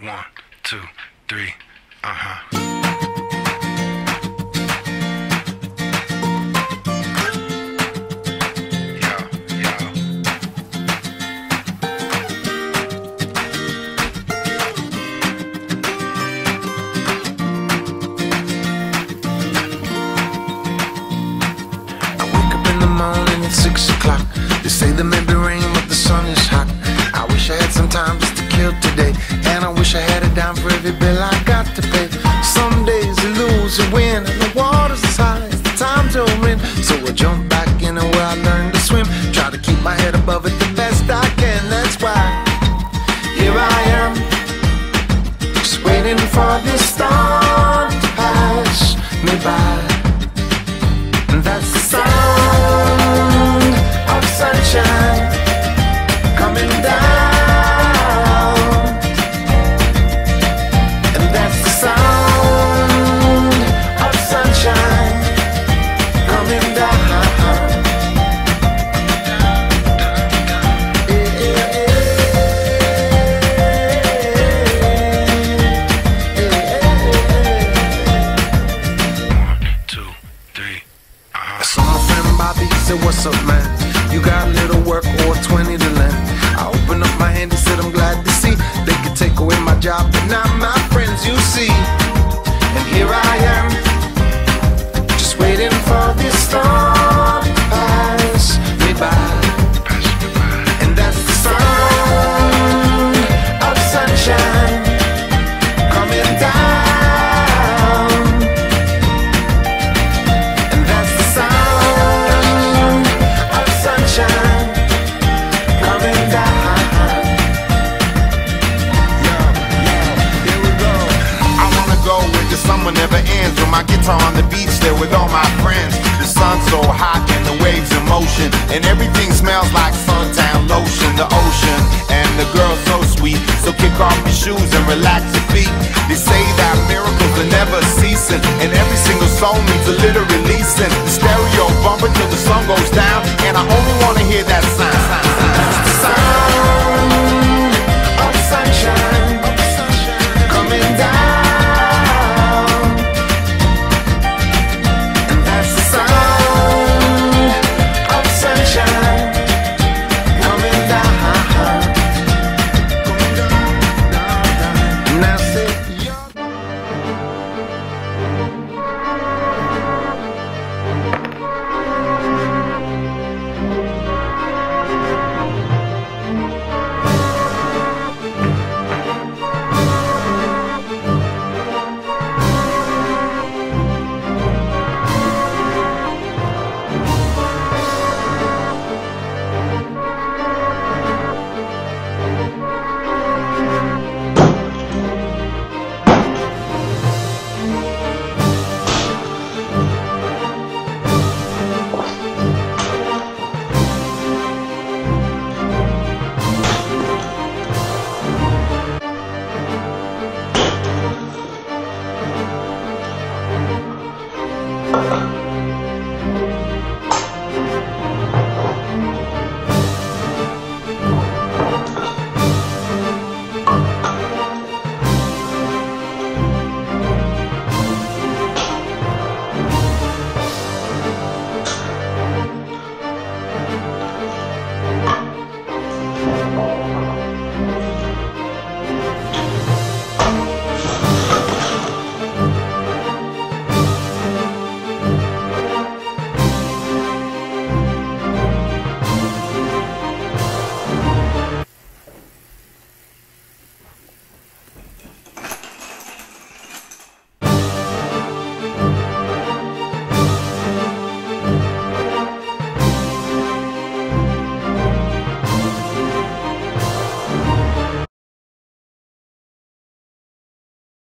One, two, three, uh huh. Yo, yo. I wake up in the morning at six o'clock. They say rain, but the sun is hot. I wish I had some time just to kill today. Every bill I got to pay. Some days you lose, you win, and the water's as high as the time to win. So I jump back in where I learned to swim. Try to keep my head above it the best I can. That's why here I am, just waiting for this storm to pass me by. You got little work or 20 summer never ends. With my guitar on the beach there with all my friends. The sun's so hot and the waves in motion. And everything smells like suntan lotion. The ocean and the girl so sweet. So kick off your shoes and relax your feet. They say that miracles are never ceasing. And every single song needs a little releasing. The stereo bumping till the sun goes down. And I only wanna hear that.